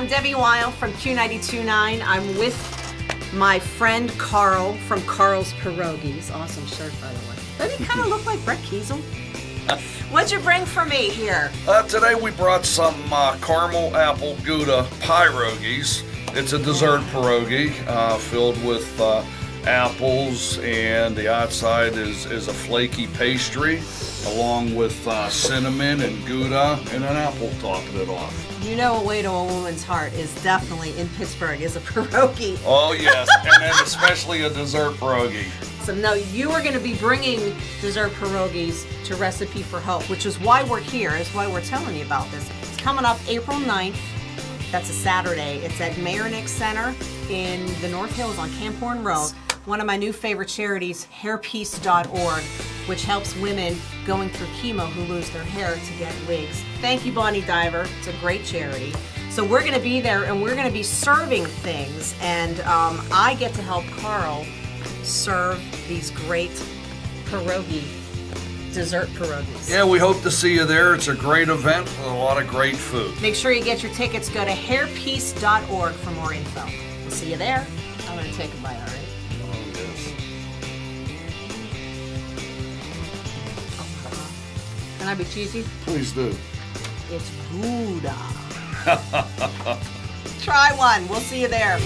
I'm Debbie Wilde from Q929. I'm with my friend Carl from Carl's Pierogies. Awesome shirt, by the way. Doesn't he kind of look like Brett Keisel? What'd you bring for me here? Uh, today we brought some uh, caramel apple gouda pierogies. It's a dessert pierogi uh, filled with uh, apples, and the outside is, is a flaky pastry, along with uh, cinnamon and gouda, and an apple topping it off. You know, a way to a woman's heart is definitely in Pittsburgh is a pierogi. Oh yes, and then especially a dessert pierogi. So no, you are going to be bringing dessert pierogies to Recipe for Hope, which is why we're here, is why we're telling you about this. It's coming up April 9th. That's a Saturday. It's at Mayernik Center in the North Hills on Camp Horne Road. One of my new favorite charities, hairpeace.org, which helps women going through chemo who lose their hair to get wigs. Thank you, Bonnie Diver. It's a great charity. So we're going to be there and we're going to be serving things, and um, I get to help Carl serve these great pierogi, dessert pierogies. Yeah, we hope to see you there. It's a great event with a lot of great food. Make sure you get your tickets. Go to hairpeace.org for more info. We'll see you there. I'm going to take a bite, all right? I be cheesy? Please do. It's Gouda. Try one. We'll see you there.